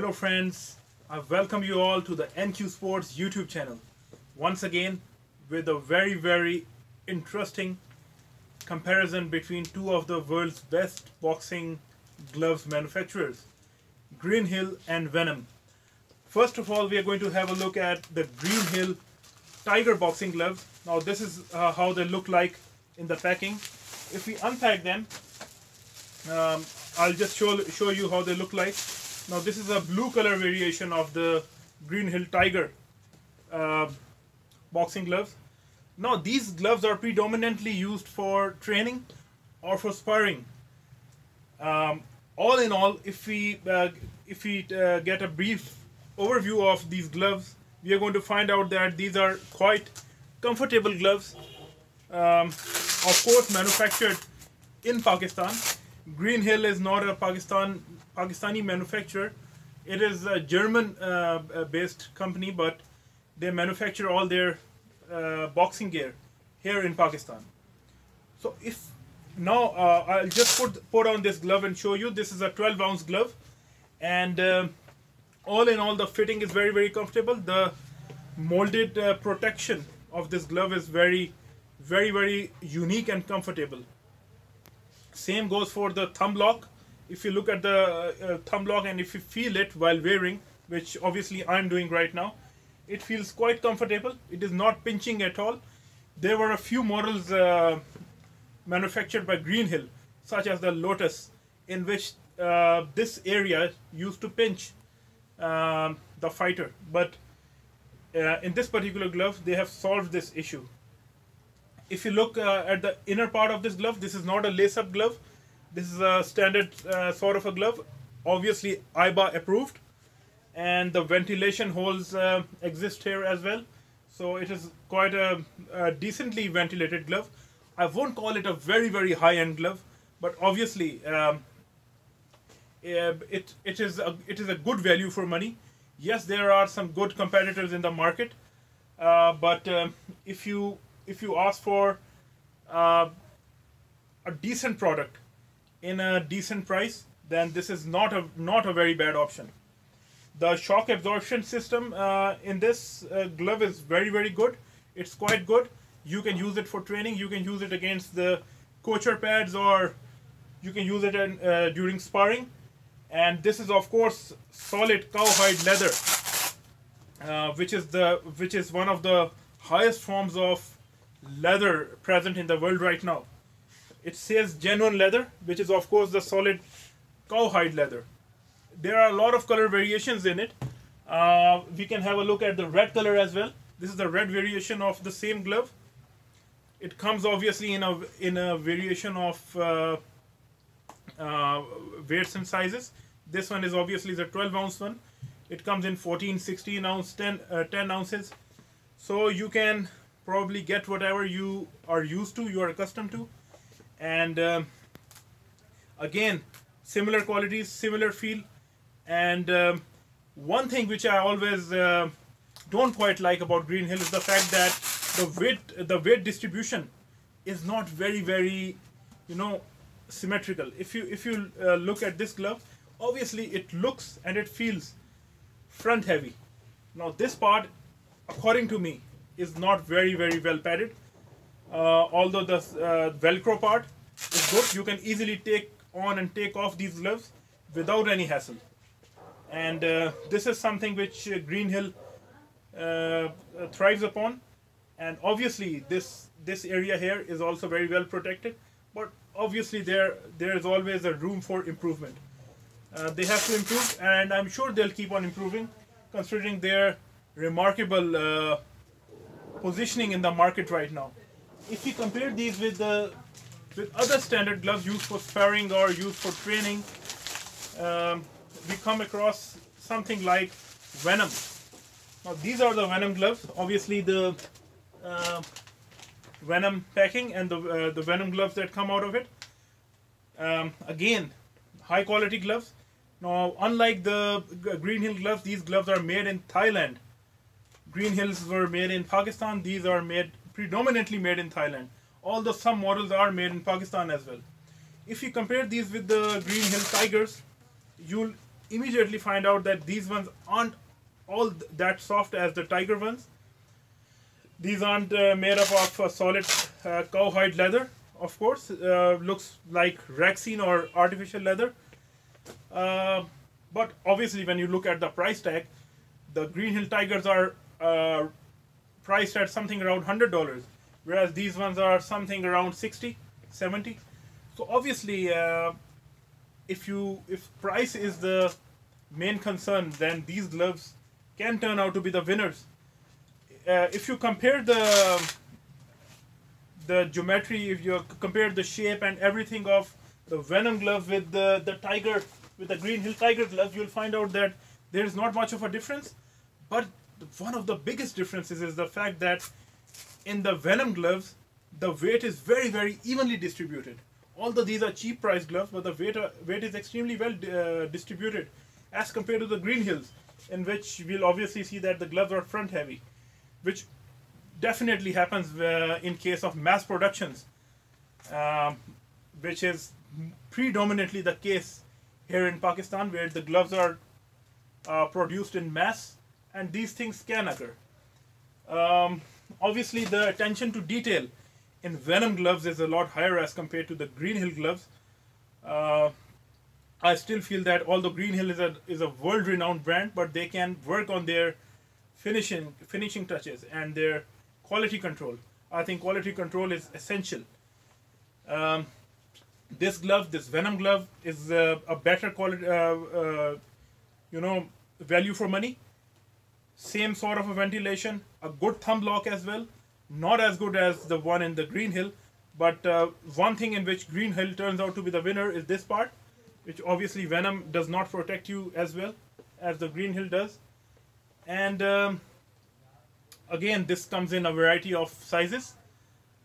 Hello friends, I welcome you all to the Enqueue Sports YouTube channel. Once again with a very very interesting comparison between two of the world's best boxing gloves manufacturers, Green Hill and Venum. First of all, we are going to have a look at the Green Hill Tiger boxing gloves. Now this is uh, how they look like in the packing. If we unpack them, um, I'll just show, show you how they look like. Now this is a blue color variation of the Green Hill Tiger uh, boxing gloves. Now these gloves are predominantly used for training or for sparring. Um, all in all, if we uh, if we uh, get a brief overview of these gloves, we are going to find out that these are quite comfortable gloves. Um, of course, manufactured in Pakistan. Green Hill is not a Pakistan Pakistani manufacturer. It is a German-based uh, company, but they manufacture all their uh, boxing gear here in Pakistan. So if now uh, I'll just put put on this glove and show you. This is a 12 ounce glove, and uh, all in all, the fitting is very very comfortable. The molded uh, protection of this glove is very very very unique and comfortable. Same goes for the thumb lock. If you look at the uh, thumb lock and if you feel it while wearing, which obviously I'm doing right now, it feels quite comfortable. It is not pinching at all. There were a few models uh, manufactured by Greenhill such as the Lotus, in which uh, this area used to pinch um, the fighter. But uh, in this particular glove, they have solved this issue if you look uh, at the inner part of this glove, this is not a lace-up glove. This is a standard uh, sort of a glove, obviously IBA approved, and the ventilation holes uh, exist here as well. So it is quite a, a, decently ventilated glove. I won't call it a very very high-end glove, but obviously um, it it is a, it is a good value for money. Yes, there are some good competitors in the market, uh, but um, if you if you ask for uh, a decent product in a decent price, then this is not a not a very bad option. The shock absorption system uh, in this uh, glove is very very good. It's quite good. You can use it for training. You can use it against the coacher pads, or you can use it in, uh, during sparring. And this is of course solid cowhide leather, uh, which is the which is one of the highest forms of leather present in the world right now. It says genuine leather, which is of course the solid cowhide leather. There are a lot of color variations in it. Uh, we can have a look at the red color as well. This is the red variation of the same glove. It comes obviously in a in a variation of uh, uh, weights and sizes. This one is obviously the 12 ounce one. It comes in 14, 16 ounce, 10, uh, 10 ounces. So you can probably get whatever you are used to, you are accustomed to. And uh, again, similar qualities, similar feel. And um, one thing which I always uh, don't quite like about Green Hill is the fact that the weight, the weight distribution is not very, very, you know, symmetrical. If you if you uh, look at this glove, obviously it looks and it feels front heavy. Now this part, according to me, is not very very well padded. Uh, although the uh, velcro part is good, you can easily take on and take off these gloves without any hassle. And uh, this is something which uh, Green Hill uh, thrives upon. And obviously this this area here is also very well protected. But obviously there there is always a room for improvement. Uh, they have to improve and I'm sure they'll keep on improving considering their remarkable positioning in the market right now. If you compare these with the with other standard gloves used for sparring or used for training, um, we come across something like Venum. Now these are the Venum gloves. Obviously the uh, Venum packing and the uh, the Venum gloves that come out of it. Um, again, high quality gloves. Now, unlike the Green Hill gloves, these gloves are made in Thailand Green Hills were made in Pakistan. These are made predominantly made in Thailand. Although some models are made in Pakistan as well. If you compare these with the Green Hill Tigers, you'll immediately find out that these ones aren't all that soft as the tiger ones. These aren't uh, made up of solid uh, cowhide leather, of course. Uh, looks like Rexine or artificial leather. Uh, but obviously, when you look at the price tag, the Green Hill Tigers are uh, priced at something around $100, whereas these ones are something around 60 70 So obviously, uh, if you if price is the main concern, then these gloves can turn out to be the winners. Uh, if you compare the the geometry, if you compare the shape and everything of the Venum glove with the, the Tiger, with the Green Hill Tiger glove, you'll find out that there is not much of a difference. But one of the biggest differences is the fact that in the Venum gloves, the weight is very, very evenly distributed. Although these are cheap price gloves, but the weight, uh, weight is extremely well uh, distributed as compared to the Green Hills, in which we'll obviously see that the gloves are front heavy, which definitely happens uh, in case of mass productions, um, which is predominantly the case here in Pakistan, where the gloves are uh, produced in mass, and these things can occur. Um, obviously, the attention to detail in Venum gloves is a lot higher as compared to the Green Hill gloves. Uh, I still feel that although Green Hill is a is a world renowned brand, but they can work on their finishing finishing touches and their quality control. I think quality control is essential. Um, this glove, this Venum glove, is uh, a better quality, uh, uh, you know, value for money. Same sort of a ventilation, a good thumb lock as well. Not as good as the one in the Green Hill, but uh, one thing in which Green Hill turns out to be the winner is this part, which obviously Venum does not protect you as well as the Green Hill does. And um, again, this comes in a variety of sizes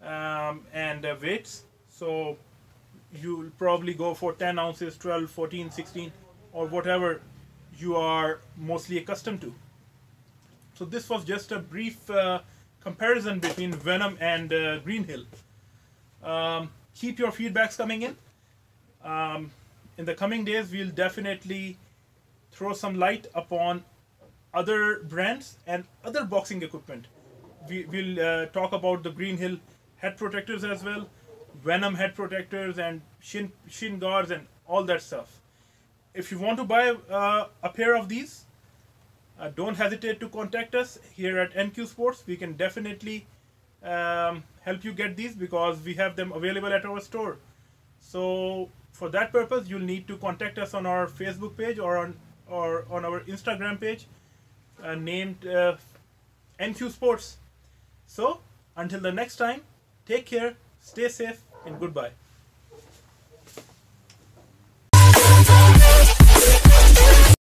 um, and uh, weights. So you'll probably go for 10 ounces, 12, 14, 16, or whatever you are mostly accustomed to. So this was just a brief uh, comparison between Venum and uh, Green Hill. Um, keep your feedbacks coming in. Um, in the coming days, we'll definitely throw some light upon other brands and other boxing equipment. We will uh, talk about the Green Hill head protectors as well, Venum head protectors and shin shin guards and all that stuff. If you want to buy uh, a pair of these, uh, don't hesitate to contact us here at Enqueue Sports. We can definitely um, help you get these because we have them available at our store. So for that purpose, you'll need to contact us on our Facebook page or on or on our Instagram page uh, named uh, Enqueue Sports. So until the next time, take care, stay safe, and goodbye.